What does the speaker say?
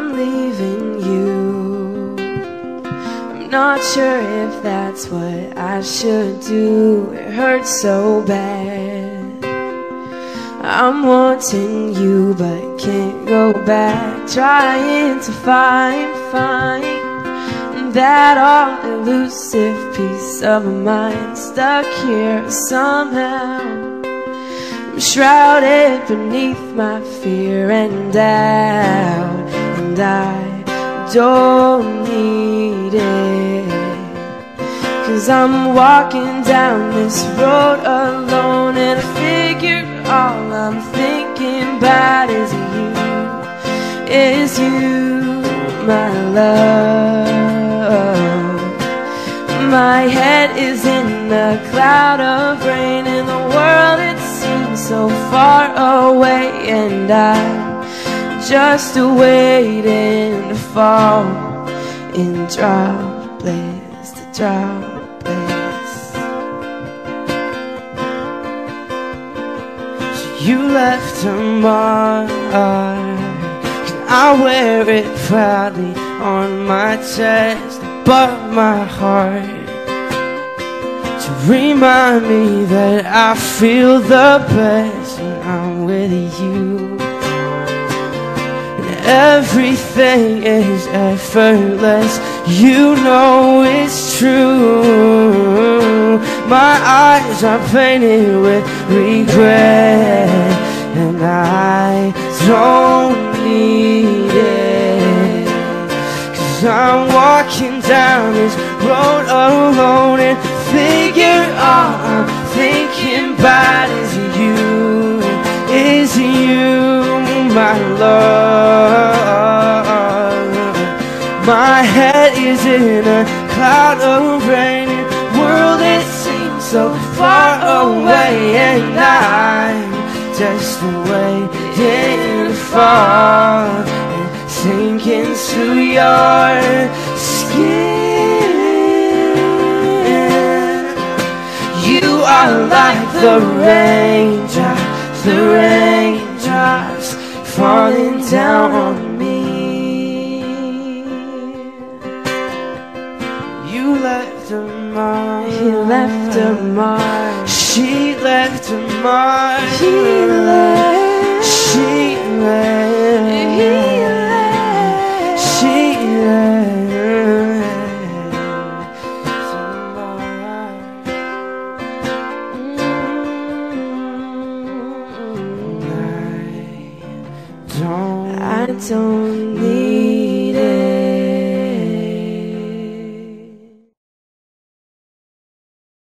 believe leaving you. I'm not sure if that's what I should do. It hurts so bad. I'm wanting you, but can't go back. Trying to find, find that all elusive peace of mind stuck here somehow. I'm shrouded beneath my fear and doubt, and I don't need it. Cause I'm walking down this road alone, and I figure all I'm thinking about is you, is you, my love. My head is in a cloud of rain and the world it seems so far away and I'm just waiting to fall in droplets to droplets. So you left a mark, and I wear it proudly on my chest, above my heart to remind me that I feel the best when I'm with you. Everything is effortless, you know it's true. My eyes are painted with regret, and I don't need it. Cause I'm walking down this road alone and figure all I'm thinking about is you, is you, my love. My head is in a cloud of rain, world it seems so far away, and I'm just waiting to fall and sink into your skin. You are like the raindrops, the raindrops falling down on me. You left a mark. He left a mark. She left a mark. He left. She left. He left. She left. a mark. I don't I don't need